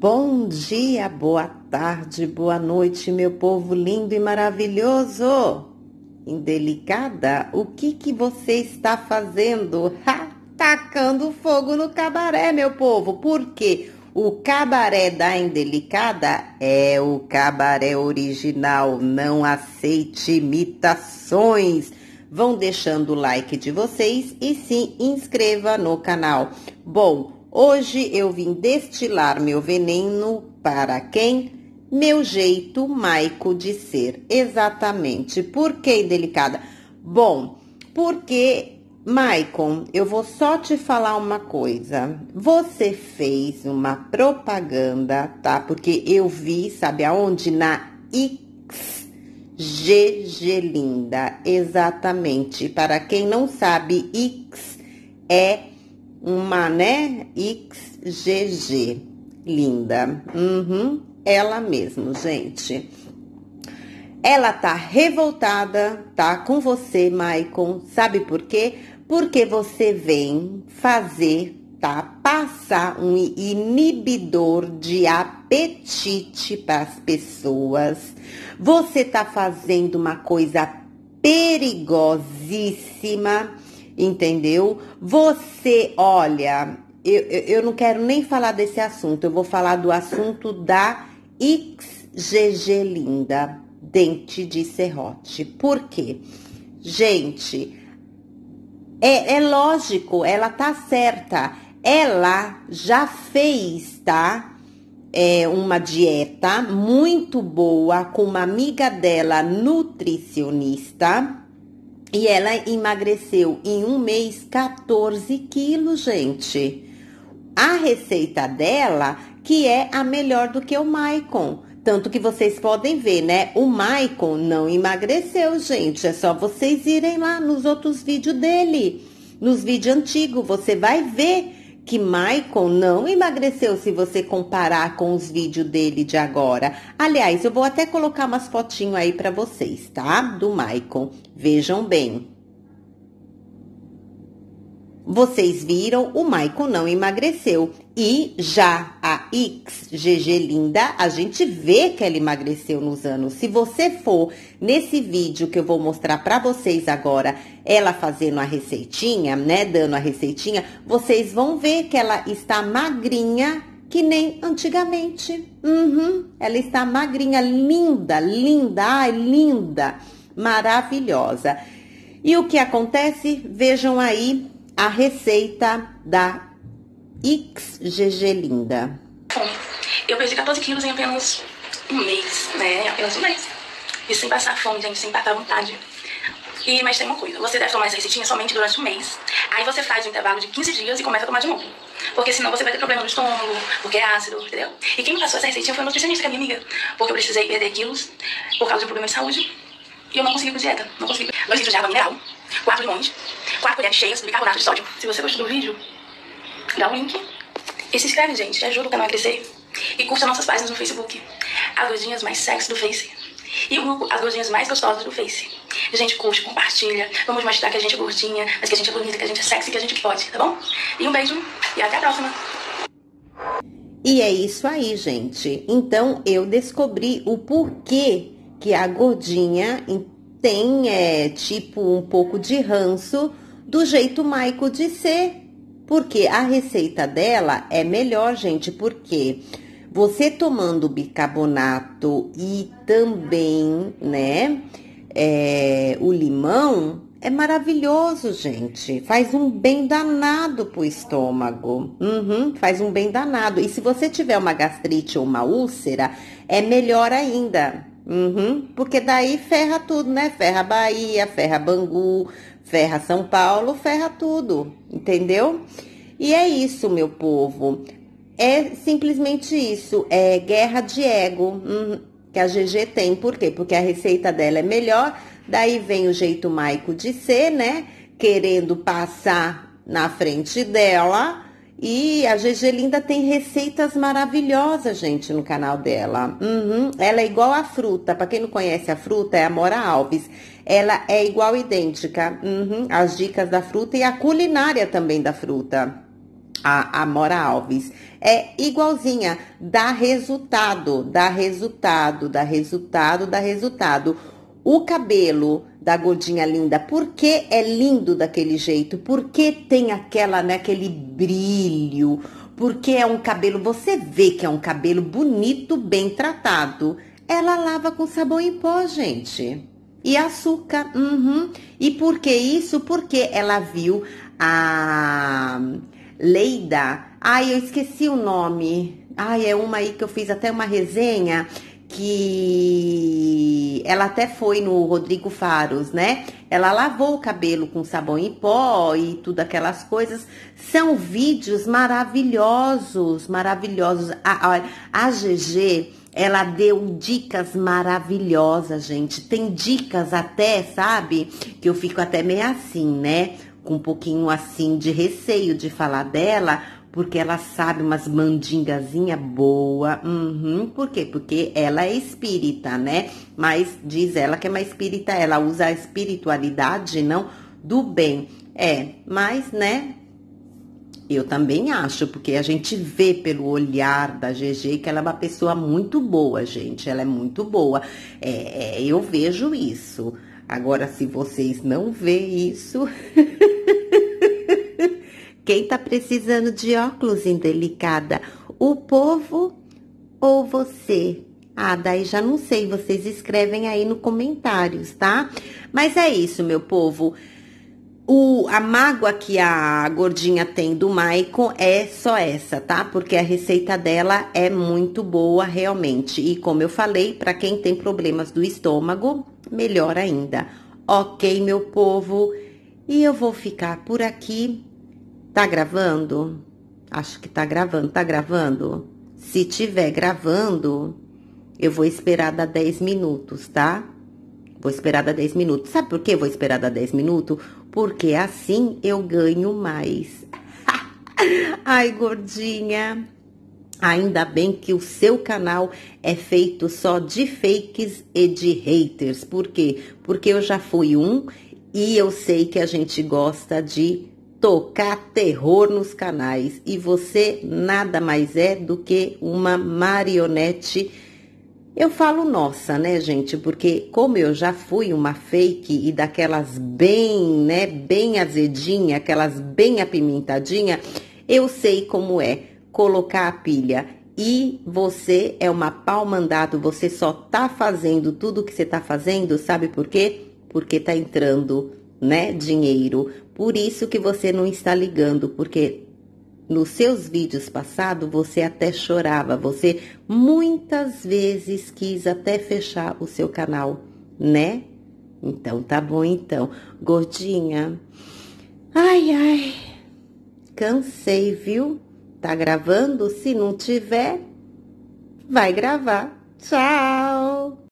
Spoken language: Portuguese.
Bom dia, boa tarde, boa noite, meu povo lindo e maravilhoso. Indelicada, o que que você está fazendo? Ha, tacando fogo no cabaré, meu povo. Por quê? O cabaré da Indelicada é o cabaré original. Não aceite imitações. Vão deixando o like de vocês e se inscreva no canal. Bom, Hoje eu vim destilar meu veneno para quem? Meu jeito maico de ser. Exatamente. Por que delicada? Bom, porque, Maicon, eu vou só te falar uma coisa. Você fez uma propaganda, tá? Porque eu vi, sabe aonde? Na X. GG Linda, exatamente. Para quem não sabe, X é uma, né? XGG. Linda. Uhum, ela mesmo, gente. Ela tá revoltada, tá? Com você, Maicon. Sabe por quê? Porque você vem fazer, tá? Passar um inibidor de apetite para as pessoas. Você tá fazendo uma coisa perigosíssima entendeu? Você, olha, eu, eu não quero nem falar desse assunto, eu vou falar do assunto da XGG Linda, dente de serrote. Por quê? Gente, é, é lógico, ela tá certa. Ela já fez, tá? É uma dieta muito boa com uma amiga dela nutricionista e ela emagreceu em um mês 14 quilos, gente. A receita dela, que é a melhor do que o Maicon. Tanto que vocês podem ver, né? O Maicon não emagreceu, gente. É só vocês irem lá nos outros vídeos dele. Nos vídeos antigos, você vai ver que Michael não emagreceu se você comparar com os vídeos dele de agora. Aliás, eu vou até colocar umas fotinhos aí para vocês, tá? Do Michael. Vejam bem. Vocês viram, o Michael não emagreceu. E já a XGG Linda, a gente vê que ela emagreceu nos anos. Se você for nesse vídeo que eu vou mostrar para vocês agora, ela fazendo a receitinha, né, dando a receitinha, vocês vão ver que ela está magrinha que nem antigamente. Uhum, ela está magrinha, linda, linda, ai, linda, maravilhosa. E o que acontece? Vejam aí a receita da XGG Linda. Eu perdi 14 quilos em apenas um mês, né? Apenas um mês. E sem passar fome, gente, sem passar vontade. E, mas tem uma coisa, você deve tomar essa receitinha somente durante um mês. Aí você faz um intervalo de 15 dias e começa a tomar de novo. Porque senão você vai ter problema no estômago, porque é ácido, entendeu? E quem me passou essa receitinha foi a nutricionista, que é minha amiga. Porque eu precisei perder quilos por causa de um problema de saúde. E eu não consegui com dieta, não consegui. Dois litros de água mineral, quatro limões, quatro colheres cheias de bicarbonato de sódio. Se você gostou do vídeo, dá um link e se inscreve, gente. Ajuda o canal a crescer. E curta nossas páginas no Facebook. As gordinhas mais sexy do Face. E o grupo As Gordinhas Mais Gostosas do Face. Gente, curte, compartilha. Vamos mostrar que a gente é gordinha, mas que a gente é bonita, que a gente é sexy, que a gente pode, tá bom? E um beijo e até a próxima. E é isso aí, gente. Então eu descobri o porquê que a gordinha tem é, tipo um pouco de ranço do jeito Maico de ser. Porque a receita dela é melhor, gente, porque você tomando bicarbonato e também, né, é, o limão, é maravilhoso, gente. Faz um bem danado pro estômago. Uhum, faz um bem danado. E se você tiver uma gastrite ou uma úlcera, é melhor ainda. Uhum, porque daí ferra tudo, né? Ferra Bahia, ferra Bangu, ferra São Paulo, ferra tudo, entendeu? E é isso, meu povo. É simplesmente isso. É guerra de ego uhum, que a GG tem. Por quê? Porque a receita dela é melhor. Daí vem o jeito maico de ser, né? Querendo passar na frente dela e a GG Linda tem receitas maravilhosas, gente, no canal dela. Uhum. Ela é igual a fruta. Para quem não conhece a fruta, é a Mora Alves. Ela é igual idêntica. Uhum. As dicas da fruta e a culinária também da fruta. a Amora Alves. É igualzinha, dá resultado, dá resultado, dá resultado, dá resultado. O cabelo da gordinha linda, por que é lindo daquele jeito? Por que tem aquela, né, aquele brilho? Porque é um cabelo, você vê que é um cabelo bonito, bem tratado. Ela lava com sabão em pó, gente. E açúcar. Uhum. E por que isso? Porque ela viu a Leida. Ai, eu esqueci o nome. Ai, é uma aí que eu fiz até uma resenha que ela até foi no Rodrigo Faros, né? Ela lavou o cabelo com sabão em pó e tudo aquelas coisas. São vídeos maravilhosos, maravilhosos. A, a, a GG, ela deu dicas maravilhosas, gente. Tem dicas até, sabe? Que eu fico até meio assim, né? Com um pouquinho assim de receio de falar dela, porque ela sabe umas mandingazinha boa. Uhum. Por quê? Porque ela é espírita, né? Mas diz ela que é uma espírita, ela usa a espiritualidade, não do bem. É, mas, né? Eu também acho, porque a gente vê pelo olhar da GG que ela é uma pessoa muito boa, gente. Ela é muito boa. É, é eu vejo isso. Agora, se vocês não vê isso. Quem tá precisando de óculos indelicada? O povo ou você? Ah, daí já não sei, vocês escrevem aí no comentários, tá? Mas é isso, meu povo. O, a mágoa que a gordinha tem do Maicon é só essa, tá? Porque a receita dela é muito boa, realmente. E como eu falei, para quem tem problemas do estômago, melhor ainda. Ok, meu povo? E eu vou ficar por aqui Tá gravando? Acho que tá gravando. Tá gravando? Se tiver gravando, eu vou esperar dar 10 minutos, tá? Vou esperar dar 10 minutos. Sabe por que vou esperar dar 10 minutos? Porque assim eu ganho mais. Ai, gordinha. Ainda bem que o seu canal é feito só de fakes e de haters. Por quê? Porque eu já fui um e eu sei que a gente gosta de tocar terror nos canais e você nada mais é do que uma marionete. Eu falo nossa, né, gente? Porque como eu já fui uma fake e daquelas bem, né, bem azedinha, aquelas bem apimentadinha, eu sei como é colocar a pilha. E você é uma pau mandado, você só tá fazendo tudo o que você tá fazendo, sabe por quê? Porque tá entrando, né, dinheiro por isso que você não está ligando, porque nos seus vídeos passados você até chorava, você muitas vezes quis até fechar o seu canal, né? Então tá bom então. Gordinha. Ai ai. Cansei, viu? Tá gravando? Se não tiver, vai gravar. Tchau.